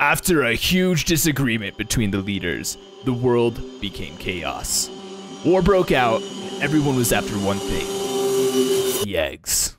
After a huge disagreement between the leaders, the world became chaos. War broke out, and everyone was after one thing the eggs.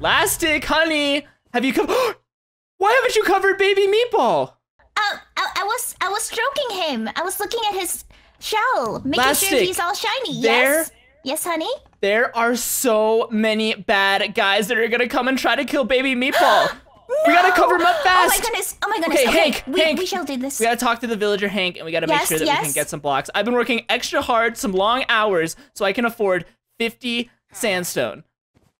Lastic, honey, have you come? Why haven't you covered baby meatball? Uh, I, I was I was stroking him. I was looking at his shell, making Plastic. sure he's all shiny. There- Yes. Yes, honey. There are so many bad guys that are gonna come and try to kill baby meatball. We gotta cover him up fast. Oh my goodness. Oh my goodness. Okay, Okay, Hank, we, Hank. we shall do this. We gotta talk to the villager Hank, and we gotta make sure that we can get some blocks. I've been working extra hard, some long hours, so I can afford 50 sandstone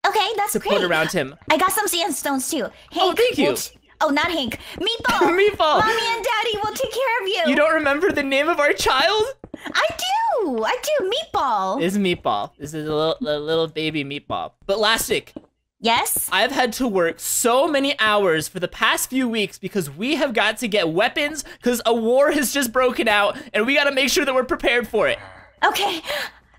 Okay, that's to great. put around him. I got some sandstones too. Oh, Hank, oh, thank you. oh, not Hank. Meatball. Meatball. Mommy and Daddy will take care of you. You don't remember the name of our child? I do. I do. Meatball. This is Meatball. This is a little, a little baby Meatball. But Lastic, yes. I've had to work so many hours for the past few weeks because we have got to get weapons because a war has just broken out, and we gotta make sure that we're prepared for it. Okay.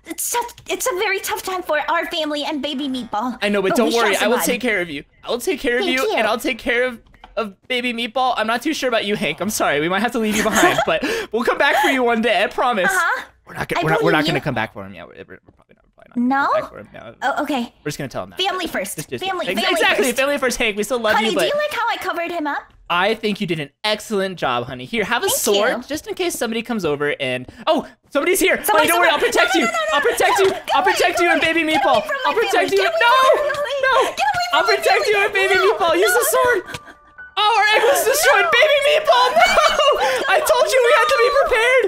It's tough. It's a very tough time for our family and baby Meatball. I know, but, we don't worry. I will take care of you. I will take care of you, you. and I'll take care of of baby meatball. I'm not too sure about you, Hank. I'm sorry. We might have to leave you behind, but we'll come back for you one day. I promise. Uh-huh. We're not gonna. We're not, we're not gonna come back for him. Yeah, we're, we're, probably not. We're probably not No? Come back for him. No. Oh, okay. We're just gonna tell him that. Family first. Just- just- family, Ex- family exactly. first. Family first, Hank. We still love Honey, you, do you like how I covered him up? I think you did an excellent job, honey. Here, have a Thank sword, you. just in case somebody comes over and oh, somebody's here. honey, Somebody- don't worry, I'll protect no, you. no, no, no, I'll protect you. I'll protect you and baby meatball. away from my I'll protect you. No, from my family. no. Get away from I'll protect you and baby meatball. Use the sword. Oh, our egg was destroyed. Baby meatball. No, I told you we had to be prepared.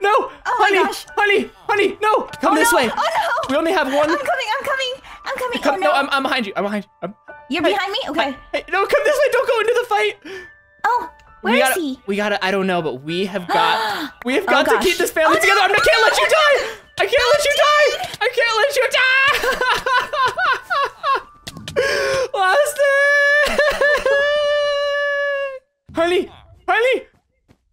No, Oh honey, honey, honey. No, come Oh, this no. way. Oh no. We only have one. I'm coming. I'm coming. I'm coming. Come, oh no. no, I'm, I'm behind you. I'm behind you. I'm, You're Hey, behind me. Okay. Hey, no, come this way. Don't go into the fight. Oh, where we is gotta, he? we gotta. I don't know, but we have got. we have Oh, got to keep this family Oh, together. Oh, no. I can't let you die. I can't let you die. I can't let you die. Lasty. Honey, honey.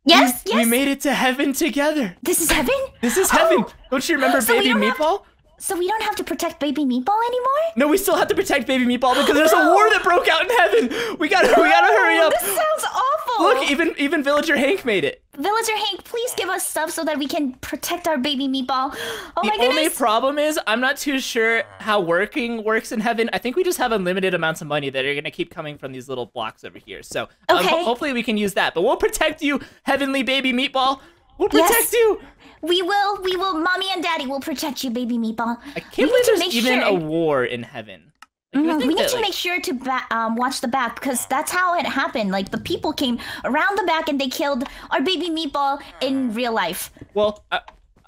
Yes. we, yes. We made it to heaven together. This is heaven. This is heaven. Oh, Don't you remember So baby have- meatball? So we don't have to protect baby meatball anymore. No, we still have to protect baby meatball because there's a war that broke out in heaven. We gotta, we gotta hurry up. This sounds awful. Look, even even villager Hank made it. Villager Hank, please give us stuff so that we can protect our baby meatball. Oh The my goodness. The only problem is I'm not too sure how working works in heaven. I think we just have unlimited amounts of money that are gonna keep coming from these little blocks over here. So um, Okay. ho- hopefully we can use that. But we'll protect you, heavenly baby meatball. We'll protect Yes. you. we will, we will, mommy and daddy will protect you, baby meatball. I can't we believe there's even sure. a war in heaven. Like, you would Mhm, we need that, to like- make sure to ba- um, watch the back because that's how it happened. Like the people came around the back and they killed our baby meatball in real life. Well, I,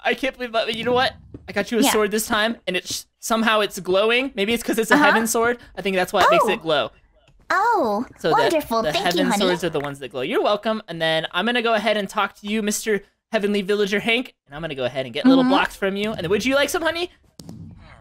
I can't believe that. You know what? I got you a Yeah. sword this time, and it's somehow it's glowing. Maybe it's because it's a Uh-huh. heaven sword. I think that's why it makes Oh. it glow. Oh, So the- wonderful! the, Thank heaven you, honey. swords are the ones that glow. You're welcome. And then I'm gonna go ahead and talk to you, Mr. Heavenly Villager Hank, and I'm gonna go ahead and get little Mhm. blocks from you. And then would you like some honey?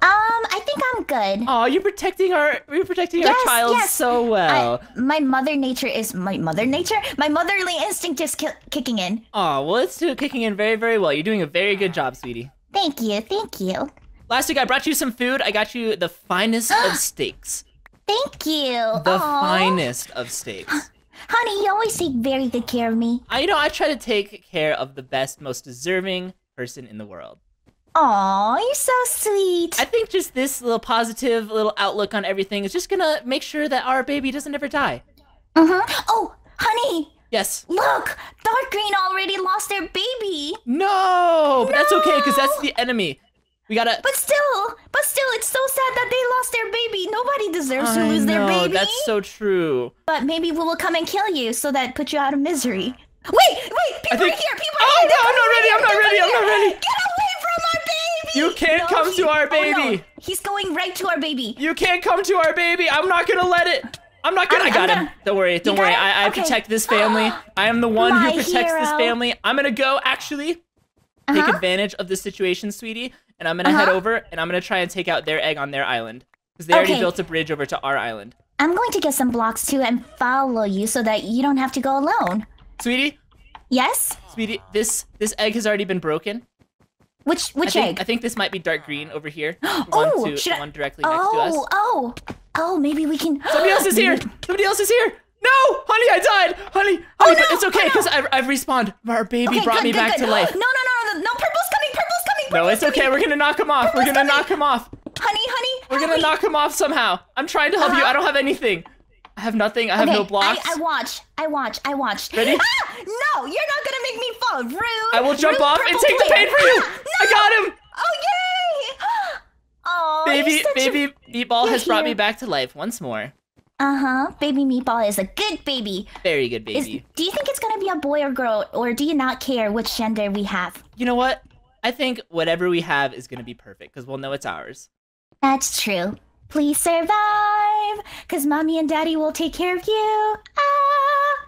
Um, I think I'm good. Oh, you're protecting our you're protecting our Yes, child yes. so well. I, my mother nature is my mother nature. My motherly instinct is ki- kicking in. Oh, well, it's kicking in very, very well. You're doing a very good job, sweetie. Thank you, thank you, Last week I brought you some food. I got you the finest of steaks. thank you. The Aw. finest of steaks. honey. You always take very good care of me. I you know I try to take care of the best, most deserving person in the world. Aw, you're so sweet. I think just this little positive little outlook on everything is just gonna make sure that our baby doesn't ever die. Mm-hmm. Oh, honey, Yes. look, Dark Green already lost their baby. No, but that's okay because that's the enemy. We gotta. But still, but still, it's so sad that they lost their baby. Nobody deserves to I lose their know, baby. that's so true. But maybe we will come and kill you so that put you out of misery. Wait, wait, people think- are here. People are Oh, here. no, I'm not ready. I'm not ready, I'm not ready. You can't come to our baby. oh, no. He's going right to our baby. You can't come to our baby. I'm not gonna let it. I'm not gonna. I'm- i got I'm him. gonna- Don't worry. Don't worry. him? I, I Okay. protect this family. I am the one My who protects this family. I'm gonna go actually take Uh-huh. advantage of this situation, sweetie, and I'm gonna head Uh-huh. over and I'm gonna try and take out their egg on their island because they already built a bridge over to our island. I'm going to get some blocks too and follow you so that you don't have to go alone. Sweetie, Yes? sweetie, this this egg has already been broken. Which I which think, egg? I think this might be dark green over here. Oh, one, to, one directly next to us. oh, oh. Oh, maybe we can. Somebody else is here. Somebody else is here. No, honey, I died. Honey, honey, Oh, no, it's okay oh, no. because I've, I've respawned. Our baby Okay, brought good, me good, back good. to life. No, no, no, no, no. Purple's coming. Purple's coming. No, Purple's it's okay. We're gonna knock him off. We're gonna coming. knock him off. Honey, honey. We're gonna knock him off somehow. I'm trying to help you. Uh-huh. I don't have anything. I have nothing. I have okay, no blocks. I, I watch. I watch. I watch. Ready? Ah! No, you're not gonna make me fall. Rude. I will jump Rude off and take the pain for you. Ah, I got him. Oh yay! Oh, Baby, such a- baby meatball has brought me back to life once more. Uh-huh. Baby meatball is a good baby. Very good, Is, baby. do you think it's gonna be a boy or girl, or do you not care which gender we have? You know what? I think whatever we have is gonna be perfect because we'll know it's ours. That's true. Please survive, cause mommy and daddy will take care of you. Ah.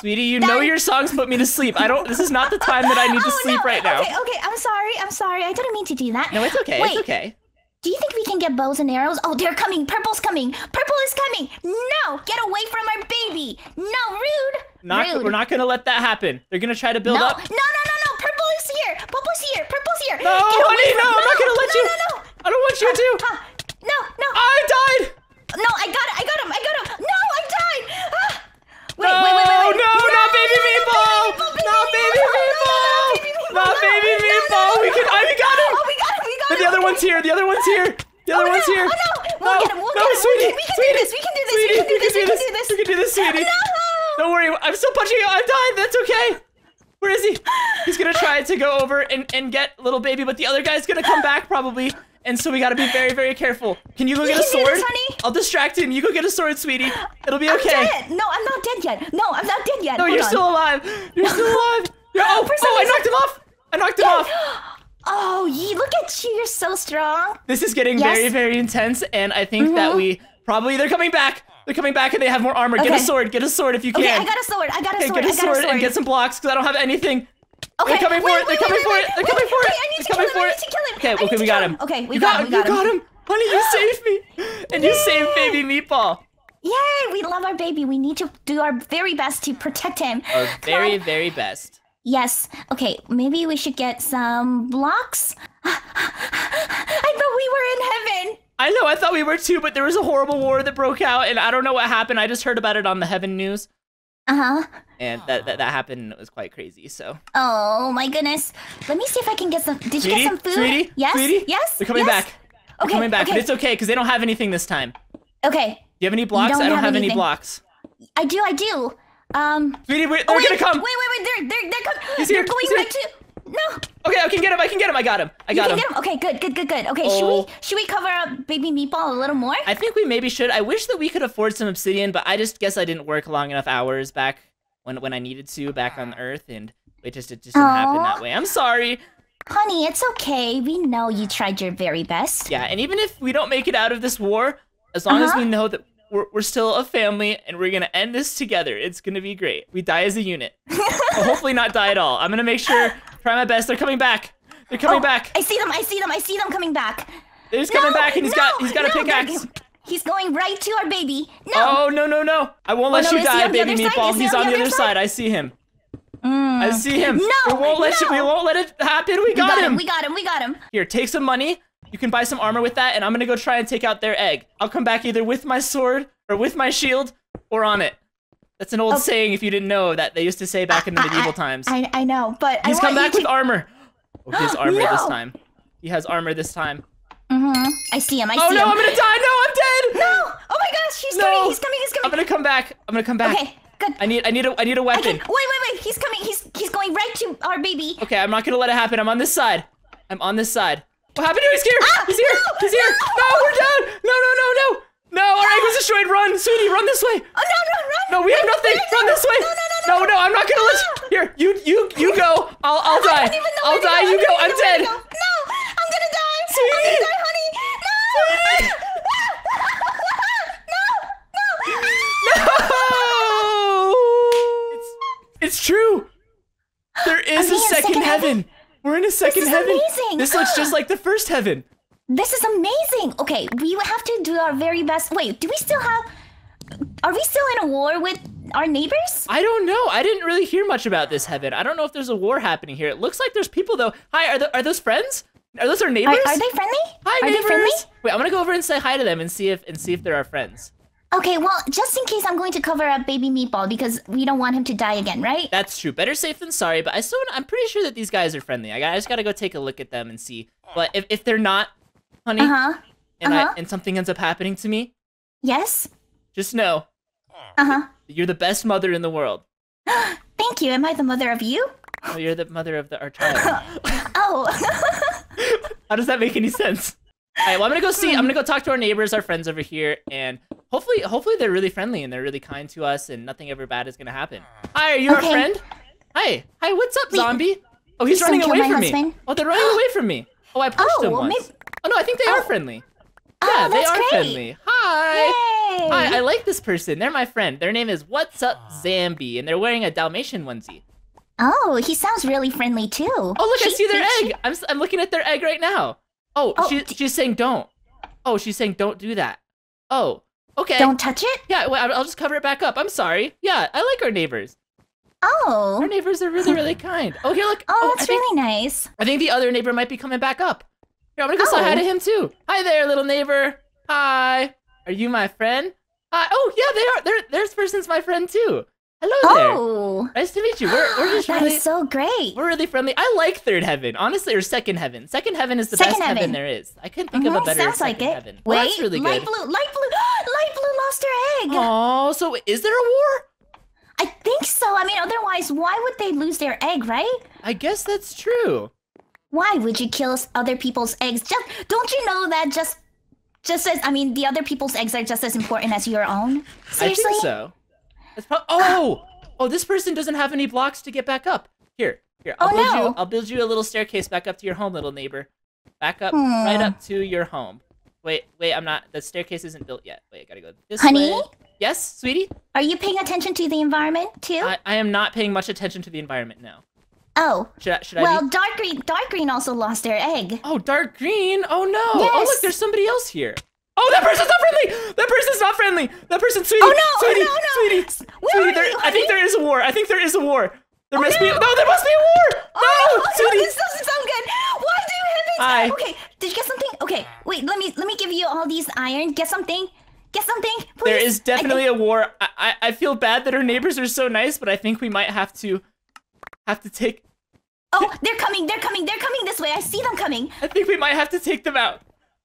Sweetie, you know Daddy- your songs put me to sleep. I don't. This is not the time that I need to Oh, sleep no. right now. Okay, okay. I'm sorry. I'm sorry. I didn't mean to do that. No, it's okay. Wait, It's okay. Do you think we can get bows and arrows? Oh, they're coming. Purple's coming. Purple is coming. No, get away from our baby. No, rude. Not, rude. we're not gonna let that happen. They're gonna try to build no, up. no, no, no, no. Purple is here. Purple's here. Purple's here. No, honey, from- no, I'm not gonna let no, you. No, no, no. I don't want you to. No, no. I died. No, I got it. I got him. I got him. No, I died. Ah. Wait, no, wait, wait, wait, wait. no, not baby meatball. Not baby meatball. Not baby meatball. We can. I we got him. Oh, we got him. We got him. the other one's here. The other one's here. The other Oh, one's no. here. Oh, no. We'll get him. We'll no, get him. sweetie, We can do this. We can do this. We Sweetie, can do this. We can do this. We can do this, sweetie. No. Don't worry. I'm still punching you. I'm dying. That's okay. Where is he? He's gonna try to go over and, and get little baby, but the other guy's gonna come back probably. And so we gotta be very, very careful. Can you go get a sword? this, honey. I'll distract him. You go get a sword, sweetie. It'll be okay. I'm okay. dead. No, I'm not dead yet. No, I'm not dead yet. No, Hold you're on. still alive. You're still alive. You're, oh, oh, I knocked him off. I knocked him off. Oh, ye, look at you. You're so strong. This is getting Yes. Mm-hmm. very, very intense, and I think that we probably they're coming back. They're coming back, and they have more armor. Get a sword. Get a sword if you can. Okay. I got a sword. I got a Okay, sword. get a I got sword, a sword. and get some blocks because I don't have anything. Okay, They're coming wait, for it. They're wait, coming for it. They're coming for it. I They're coming for it. need to kill him. Okay, okay, we got him. Okay, we got him, we You got him. him. Honey, you saved me, and you saved baby meatball. Yay! We love our baby. We need to do our very best to protect him. Our very, very best. Yes. Okay, maybe we should get some blocks. I thought we were in heaven. I know. I thought we were too, but there was a horrible war that broke out, and I don't know what happened. I just heard about it on the Heaven News, Uh huh. and that that, that happened. And it was quite crazy. So. Oh my goodness. Let me see if I can get some. Did you get some food? sweetie, yes. sweetie, Yes. They're coming yes? back. They're Okay. coming back, okay. but it's okay because they don't have anything this time. Okay. Do you have any blocks? don't I don't have have, any blocks. I do. I do. Um. Sweetie, wait, Oh, they're wait, gonna come. Wait, wait, wait. They're they're they're coming. He's they're here, going he's right to. No. Okay, I can get him. I can get him. I got him. I You got can him. get him. Okay. Good. Good. Good. Good. Okay. Oh. Should we should we cover up baby meatball a little more? I think we maybe should. I wish that we could afford some obsidian, but I just guess I didn't work long enough hours back when when I needed to back on Earth, and it just it just didn't happen that way. I'm sorry. Honey, it's okay. We know you tried your very best. Yeah, and even if we don't make it out of this war, as long as Uh-huh. we know that we're, we're still a family and we're gonna end this together, it's gonna be great. We die as a unit. well, hopefully not die at all. I'm gonna make sure, try my best. They're coming back. They're coming Oh, back. I see them. I see them. I see them coming back. They're just coming No, back, and he's no, got he's got a pickaxe. He's going right to our baby. No. Oh no no no! I won't let no, you die, baby meatball. He's on the the other side? I see him. Mm. I see him. No, we won't let you. We won't let it happen. We We got, him. We got him. We got him. Here, take some money. You can buy some armor with that, and I'm gonna go try and take out their egg. I'll come back either with my sword or with my shield or on it. That's an old Okay. saying if you didn't know that they used to say back in the medieval I- times. I, I know, but He's I come back you with armor. Oh, he has armor this time. He has armor this time. Mm-hmm. I see him. I Oh see no, him. Oh no, I'm gonna die. No, I'm dead. No! Oh my gosh, he's No. coming. He's coming. He's coming. I'm gonna come back. I'm gonna come back. Okay, good. I need I need a I need a I weapon. can, wait, wait, wait. He's coming. He's he's going right to our baby. Okay, I'm not gonna let it happen. I'm on this side. I'm on this side. What happened to him? He's here. Ah, He's here. no, He's here. no. No, we're down. No, no, no, no. No, our egg was destroyed. Run, sweetie, run this way. Oh no, no, we have nothing. Run this way. No, no, no, no, no. I'm not gonna let ah. you. Here, you, you, you go. I'll, I'll die. I don't even know I'll die. go. You go. I'm even know where dead. No, I'm gonna die. Sweetie. I'm gonna die, honey. No. No. It's, it's true. There is a second, second heaven. heaven? We're in a second is heaven. amazing. This looks just like the first heaven. This is amazing. Okay, we have to do our very best. Wait, do we still have? Are we still in a war with our neighbors? I don't know. I didn't really hear much about this heaven. I don't know if there's a war happening here. It looks like there's people though. Hi, are, the, are those friends? Are those our neighbors? are they friendly? Hi, are neighbors. they friendly? Wait, I'm gonna go over and say hi to them and see if and see if they're our friends. Okay, well, just in case I'm going to cover up baby meatball because we don't want him to die again, right? That's true. Better safe than sorry. But I still, I'm pretty sure that these guys are friendly. I, I just gotta go take a look at them and see. But if, if they're not, honey, Uh-huh. and uh-huh. I, and something ends up happening to me, Yes. Just know Uh-huh. you're the best mother in the world. Thank you. Am I the mother of you? Oh, you're the mother of the, our child. Oh. How does that make any sense? All right, well, I'm gonna go see. I'm gonna go talk to our neighbors, our friends over here, and hopefully, hopefully they're really friendly and they're really kind to us, and nothing ever bad is gonna happen. Hi, are you our friend? Hi, hi. What's up, zombie? Oh, he's running away from me. Oh, they're running away from me. Oh, I pushed Oh, them well, once. maybe- Oh no, I think they are Oh. friendly. Oh, Yeah, they are great. friendly. Hi. Yay. Hi, I like this person. They're my friend. Their name is What's Up Zambi, and they're wearing a Dalmatian onesie. Oh, he sounds really friendly too. Oh, look, I see their she- egg. I'm, s- I'm looking at their egg right now. Oh, Oh, she, d- she's saying don't. Oh, she's saying don't do that. Oh, okay. Don't touch it? Yeah, well, I'll I'll just cover it back up. I'm sorry. Yeah, I like our neighbors. Oh. Our neighbors are really, really kind. Oh, here, look. Oh, oh I that's think, really nice. I think the other neighbor might be coming back up. Here, I'm gonna go say hi Oh. to him too. Hi there, little neighbor. Hi. Are you my friend? Hi. Oh, yeah, they are. They're, this person's my friend too. Hello there. Oh. Nice to meet you. We're, we're just That really, is so great. we're really friendly. I like Third Heaven, honestly, or Second Heaven. Second Heaven is the Second best heaven. Heaven. there is. I couldn't think of a Mhm, better Sounds Second like it. Heaven. Wait, Well, that's really light blue, light blue, light blue lost her egg. Oh, so is there a war? I think so. I mean, otherwise, why would they lose their egg, right? I guess that's true. Why would you kill other people's eggs? Just don't you know that just just as I mean, the other people's eggs are just as important as your own. Seriously? I think so. Oh, oh, this person doesn't have any blocks to get back up. Here, here. I'll Oh, build no. you. I'll build you a little staircase back up to your home, little neighbor. Back up, Hmm. right up to your home. Wait, wait. I'm not. The staircase isn't built yet. Wait, I gotta go this Honey? way. Yes, sweetie. Are you paying attention to the environment too? I, I am not paying much attention to the environment now. Oh, Should I? Should I? well, Be- dark green, dark green also lost their egg. oh, dark green. Oh no. Oh look, there's somebody else here. Oh, that person's not friendly. That person's not friendly. That person's sweetie. Oh, no, oh, sweetie, no, no. sweetie, Where sweetie. are There, I think there is a war. I think there is a war. There oh, must be. no. No, there must be a war. Oh, no, no, sweetie. this doesn't sound good. Why do you have it? Hi. Okay, did you get something? Okay, wait. Let me let me give you all these iron. Get something. Get something. Please. There is definitely think- a war. I, I I feel bad that our neighbors are so nice, but I think we might have to have to take. Oh, they're coming. They're coming. They're coming this way. I see them coming. I think we might have to take them out,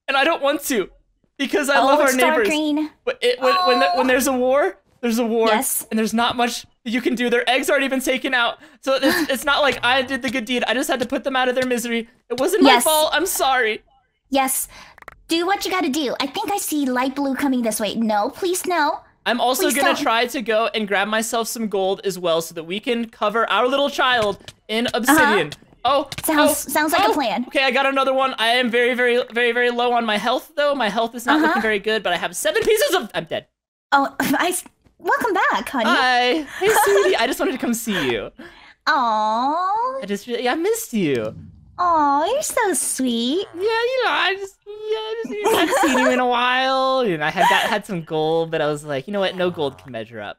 and I don't want to, because I oh, love our it's dark neighbors. green. But it, when when, the, when Oh. there's a war, there's a war, Yes. and there's not much that you can do. Their eggs already been taken out, so it's, it's not like I did the good deed. I just had to put them out of their misery. It wasn't my fault. I'm sorry. Yes. Do what you gotta do. I think I see light blue coming this way. No, please no. I'm also Please gonna don't. try to go and grab myself some gold as well, so that we can cover our little child in obsidian. Oh, Sounds- oh, sounds like a oh. plan. Okay, I got another one. I am very, very, very, very low on my health, though. My health is not Uh-huh. looking very good, but I have seven pieces of. I'm dead. Oh, I. Welcome back, honey. Hi, hey, sweetie. I just wanted to come see you. Aww. I just really, I missed you. Aw, you're so sweet. Yeah, you know, I just, yeah, I just, you know, I've seen you in a while, and I had got had some gold, but I was like, you know what? No gold can measure up.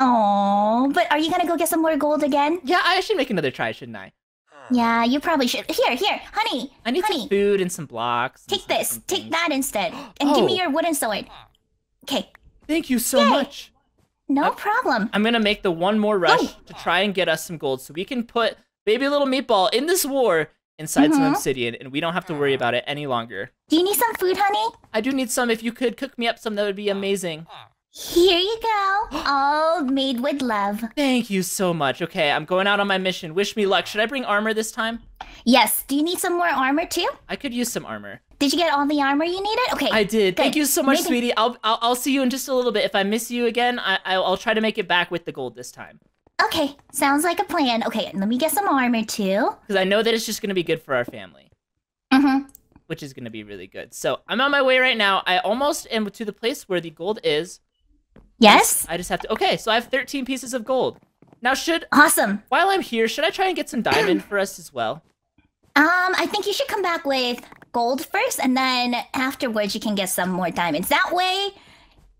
Oh, but are you gonna go get some more gold again? Yeah, I should make another try, shouldn't I? Hmm. Yeah, you probably should. Here, here, honey. I need honey, some food and some blocks. take some- this. some Take that instead. And give me Oh. your wooden sword. Okay, Thank you so Yay. much. no Yep. problem. I'm gonna make the one more rush Oh. to try and get us some gold, so we can put baby little meatball in this war inside some Mhm. obsidian, and we don't have to worry about it any longer. Do you need some food, honey? I do need some. If you could cook me up some, that would be amazing. Here you go. All made with love. Thank you so much. Okay, I'm going out on my mission. Wish me luck. Should I bring armor this time? Yes. Do you need some more armor too? I could use some armor. Did you get all the armor you needed? Okay. I did. Thank you so much, Maybe- sweetie. I'll, I'll I'll see you in just a little bit. If I miss you again, I I'll, I'll try to make it back with the gold this time. Okay. Sounds like a plan. Okay, let me get some armor too. Because I know that it's just gonna be good for our family, Mm-hmm. which is gonna be really good. So I'm on my way right now. I almost am to the place where the gold is. Yes. I just have to. Okay, so I have 13 pieces of gold. Now, should Awesome. while I'm here, should I try and get some diamond for us as well? Um, I think you should come back with gold first, and then afterwards you can get some more diamonds. That way,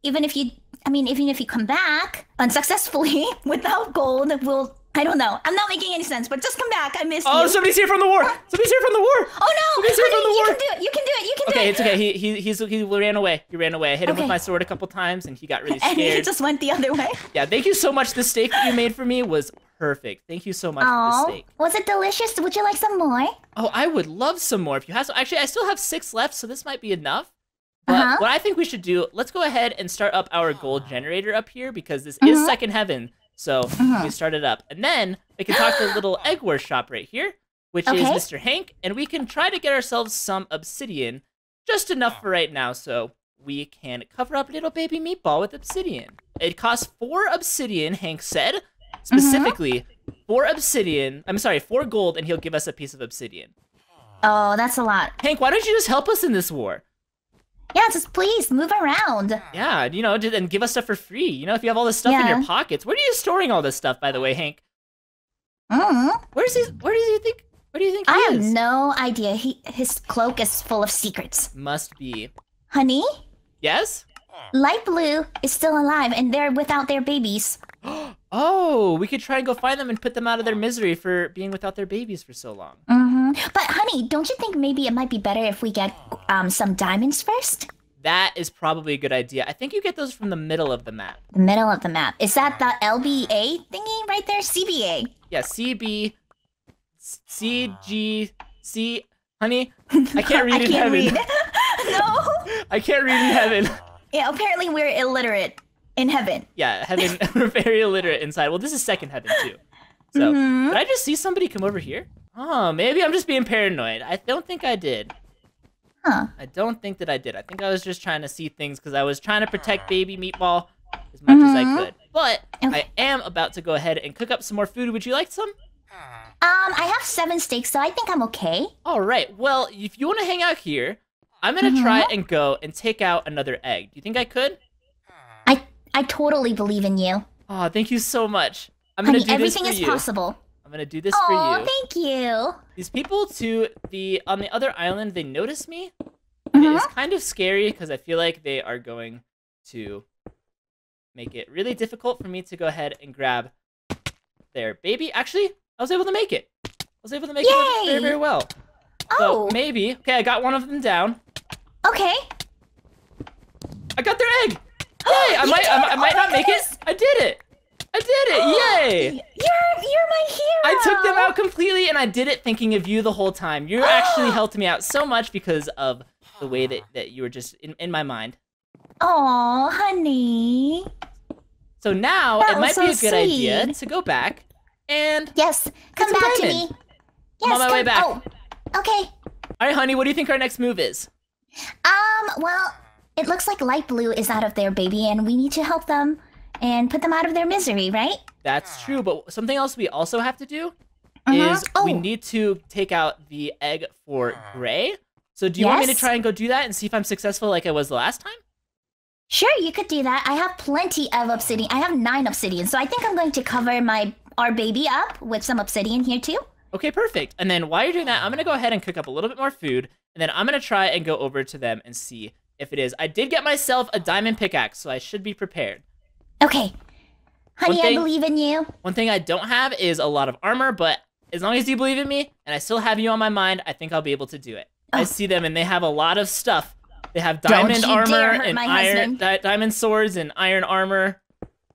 even if you, I mean, even if you come back unsuccessfully without gold, we'll I don't know. I'm not making any sense, but just come back. I missed Oh, you. somebody's here from the war. Somebody's here from the war. oh no! Somebody's here from the you war. can do it. You can do it. You can Okay, do it. okay. It's okay. He he he's, he ran away. He ran away. I hit him with my sword a couple times, and he got really scared. And he just went the other way. Yeah, thank you so much. The steak that you made for me was perfect. Thank you so much for the Oh, steak. was it delicious? Would you like some more? Oh, I would love some more if you have some. Actually, I still have six left, so this might be enough. But Uh-huh. what I think we should do, let's go ahead and start up our gold generator up here because this Mm-hmm. is second heaven. So we start it up. And then we can talk to the little egg workshop right here, which is Mr. Hank, and we can try to get ourselves some obsidian, just enough for right now, so we can cover up little baby meatball with obsidian. It costs four obsidian, Hank said. Specifically, four obsidian. I'm sorry, four gold, and he'll give us a piece of obsidian. Oh, that's a lot. Hank, why don't you just help us in this war? Yeah, just please move around. Yeah, you know, and give us stuff for free. You know, if you have all this stuff in your pockets, where are you storing all this stuff? By the way, Hank, Mm. where's he? Where does he think? Where do you think he I have is? no idea. He his cloak is full of secrets. Must be. Honey, Yes. Light Blue is still alive, and they're without their babies. Oh, we could try and go find them and put them out of their misery for being without their babies for so long. But honey, don't you think maybe it might be better if we get um some diamonds first? That is probably a good idea. I think you get those from the middle of the map. The middle of the map. Is that the LBA thingy right there? CBA. Yeah, CB, CG, C. Honey, I can't read I in can't heaven. read. no. I can't read in heaven. Yeah, apparently we're illiterate in heaven. Yeah, heaven. we're very illiterate inside. Well, this is second heaven too. So, Mhm. did I just see somebody come over here? Oh, maybe I'm just being paranoid. I don't think I did. Huh. I don't think that I did. I think I was just trying to see things because I was trying to protect baby meatball as much as I Mhm. could. But I am about to go ahead and cook up some more food. Would you like some? Um, I have seven steaks, so I think I'm okay. All right. Well, if you want to hang out here, I'm gonna try Mm-hmm. and go and take out another egg. Do you think I could? I I totally believe in you. Oh, thank you so much. I'm gonna Honey, do everything this is you. possible. I'm gonna do this Oh, for you. Oh, thank you. These people to the on the other island, they notice me. Mm-hmm. It is kind of scary because I feel like they are going to make it really difficult for me to go ahead and grab their baby. Actually, I was able to make it. I was able to make it very, very well. Oh, So maybe. Okay, I got one of them down. okay. I got their egg. Yay! I might, I, might- I might not make it. I did it. I did it. Yay! You're you're my hero. I took them out completely, and I did it thinking of you the whole time. You actually helped me out so much because of the way that, that you were just in, in my mind. Oh, honey. So now That it might be a good idea to go back and. Yes, come back to me. I'm on my way back. Oh, okay. All right, honey, what do you think our next move is? Um, well, it looks like Light Blue is out of there, baby, and we need to help them and put them out of their misery, right? That's true, but something else we also have to do Mhm. is we Oh. need to take out the egg for Gray. So do you want me to try and go do that and see if I'm successful like I was the last time? Sure, you could do that. I have plenty of obsidian. I have nine obsidian, so I think I'm going to cover my our baby up with some obsidian here too. Okay, perfect. And then while you're doing that, I'm gonna go ahead and cook up a little bit more food, and then I'm gonna try and go over to them and see if it is. I did get myself a diamond pickaxe, so I should be prepared. Okay. Honey, I believe in you. One thing I don't have is a lot of armor, but as long as you believe in me and I still have you on my mind, I think I'll be able to do it. I Oh. see them and they have a lot of stuff. They have diamond armor and iron di- diamond swords and iron armor.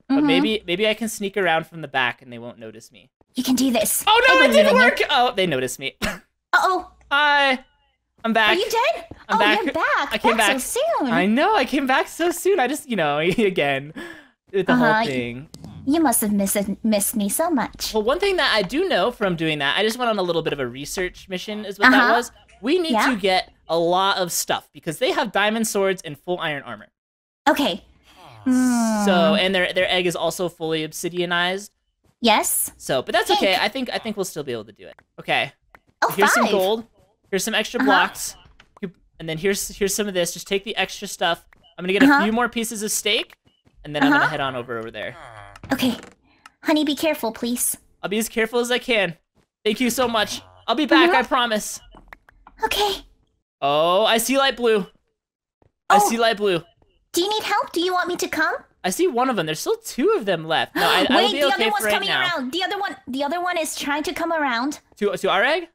But Mhm. maybe maybe I can sneak around from the back and they won't notice me. You can do this. Oh no, I it didn't you. work. Oh, they noticed me. Uh oh. Hi. I'm back. Are you dead? I'm oh, back. you're back. I came Back back. so soon. I know, I came back so soon. I just, you know, again, the Uh-huh. whole thing. You must have missed missed me so much. Well, one thing that I do know from doing that, I just went on a little bit of a research mission, is what that Uh-huh. was. We need Yeah. to get a lot of stuff because they have diamond swords and full iron armor. Okay. Hmm. So, and their their egg is also fully obsidianized. yes. So, but that's okay. I think I think we'll still be able to do it. Okay. Oh, Here's some gold. Here's some extra Uh-huh. blocks. And then here's here's some of this. Just take the extra stuff. I'm gonna get Uh-huh. a few more pieces of steak, and then I'm gonna Uh-huh. head on over over there. Okay. Honey, be careful, please. I'll be as careful as I can. Thank you so much. I'll be back, Uh-huh. I promise. Okay. Oh, I see light blue. I Oh. see light blue. Do you need help? Do you want me to come? I see one of them. There's still two of them left. No, I, I'll Wait, be the okay other one's right coming now. around. The other one, the other one is trying to come around. To to our egg?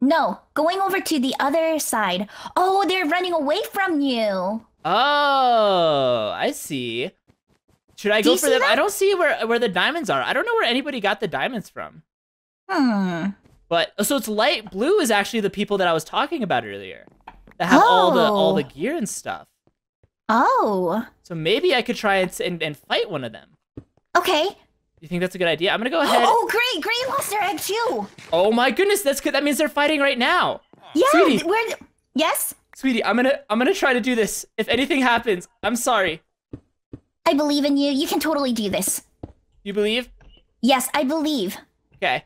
No, going over to the other side. Oh, they're running away from you. Oh, I see. Should I go for them? that? I don't see where where the diamonds are. I don't know where anybody got the diamonds from. Hmm. But so it's light blue is actually the people that I was talking about earlier. That have all the all Oh. the gear and stuff. Oh. So maybe I could try and, and, and fight one of them. Okay. You think that's a good idea? I'm gonna go ahead. Oh, great. Great lost their egg too. Oh my goodness, that's good. That means they're fighting right now. Yeah. Sweetie. We're. Yes. Sweetie, I'm gonna I'm gonna try to do this. If anything happens, I'm sorry. I believe in you. You can totally do this. You believe? Yes, I believe. Okay.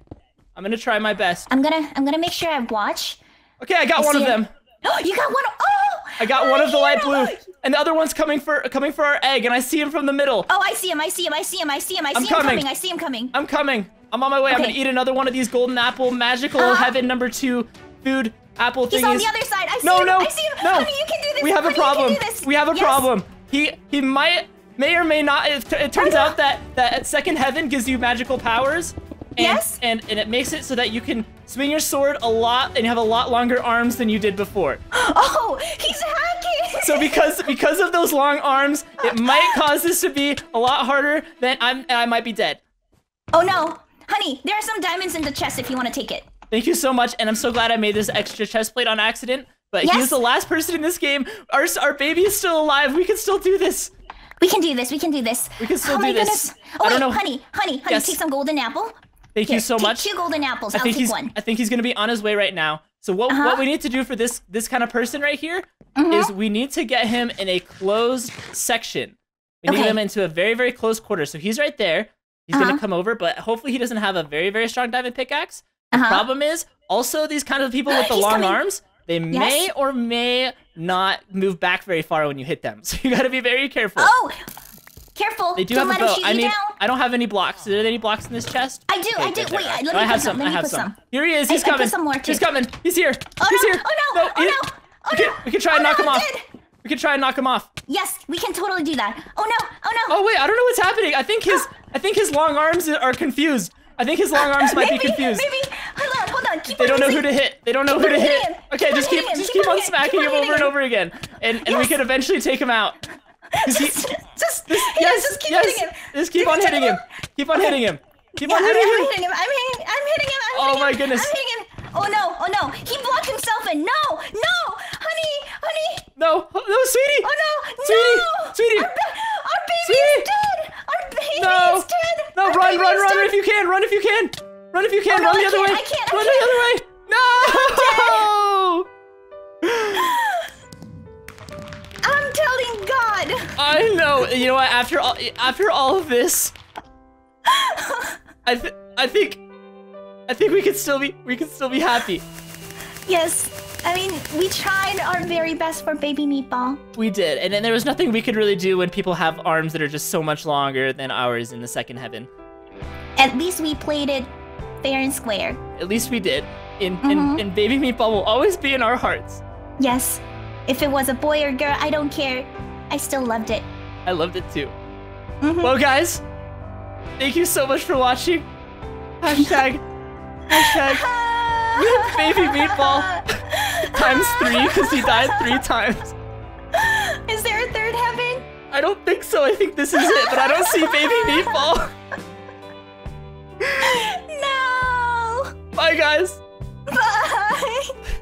I'm gonna try my best. I'm gonna. I'm gonna make sure I watch. Okay, I got I one of it. them. Oh, you got one. Oh. I got one of the light blue, and the other one's coming for coming for our egg, and I see him from the middle. Oh, I see him. I see him. I see him. I see him. I see I'm him coming. coming. I see him coming. I'm coming. I'm on my way. I'm gonna eat another one of these golden apple magical Ah. heaven number two food apple He's thingies. on the other side. I see no, him. no, I see him. no. Honey, you can do this. We have a Honey, you problem. can do this. We have a Yes. problem. He he might may or may not. It, it turns out that that second heaven gives you magical powers. And, Yes. and and it makes it so that you can swing your sword a lot and have a lot longer arms than you did before. Oh, he's hacking. So because because of those long arms, it might cause this to be a lot harder than I'm I might be dead. oh no, honey, there are some diamonds in the chest if you want to take it. Thank you so much, and I'm so glad I made this extra chest plate on accident. But he Yes. was the last person in this game. Our our baby is still alive. We can still do this. We can do this. We can do this. We can still oh do this. Goodness. I Oh don't know- honey, honey, honey, Yes. take some golden apple. Thank Here, you so take much. Two golden apples. I I'll think take he's one. I think he's gonna be on his way right now. So what Uh-huh. what we need to do for this this kind of person right here is Mm-hmm. we need to get him in a closed section. We need him into a very very close quarter. So he's right there. He's gonna Uh-huh. come over, but hopefully he doesn't have a very very strong diamond pickaxe. Uh-huh. Problem is also these kind of people with the long coming. arms. They may or may not move back very far when you hit them. So you gotta be very careful. Oh, careful! They do Don't have a let him bow. shoot I you down. I don't have any blocks. Are there any blocks in this chest? I do, Okay, I do. Wait, let me Oh, I have some, some. let I have put some. some. Here he is. He's I- I coming. some more, He's coming. He's here. Oh He's no! here. Oh no! Oh he- no! Oh we, can, oh, no! we can try and Oh, knock no, him I'm off. We can try and knock him off. Yes, we can totally do that. Oh no! Oh no! Oh wait, I don't know what's happening. I think his I think his long arms are confused. I think his long arms might maybe, be confused. Maybe. On. Keep They on don't know who to hit. They don't know Keep who to hit. Okay, Keep just keep just Keep on smacking him over and over again, and and we can eventually take him out. he- Just, just, yes, yes, just keep yes. hitting him. Just keep on hitting him. Keep on hitting him. Keep on I'm, hitting I'm him. hitting him. I'm hitting. I'm hitting him. Oh my goodness. I'm hitting him. Oh no! Oh no! He blocked himself in. No! No! Honey! Honey! No, oh no, sweetie. Oh no! Sweetie, No! sweetie. Our, ba- our baby Sweetie. is dead. Our baby No. is dead. No, Our run, run, run dead. if you can. Run if you can. Run if you can. Oh, no, run the I other way. I can't, I run the other way. No! I'm telling God. I know. You know what? After all, after all of this, I th- I think, I think we could still be we could still be happy. Yes. I mean, we tried our very best for baby meatball. We did, and then there was nothing we could really do when people have arms that are just so much longer than ours in the second heaven. At least we played it fair and square. At least we did. And, Mhm. and, and baby meatball will always be in our hearts. Yes. If it was a boy or girl, I don't care. I still loved it. I loved it too. Mhm. Well, guys, thank you so much for watching. Hashtag, hashtag baby meatball times three because he died three times. Is there a third heaven? I don't think so. I think this is it, but I don't see baby meatball. Bye, guys. Bye.